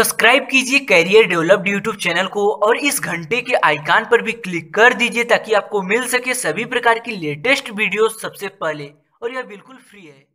Subscribe कीजिए career developed YouTube channel को और इस घंटे के आइकान पर भी क्लिक कर दीजिए ताकि आपको मिल सके सभी प्रकार की लेटेस्ट वीडियो सबसे पहले। और यह बिल्कुल फ्री है।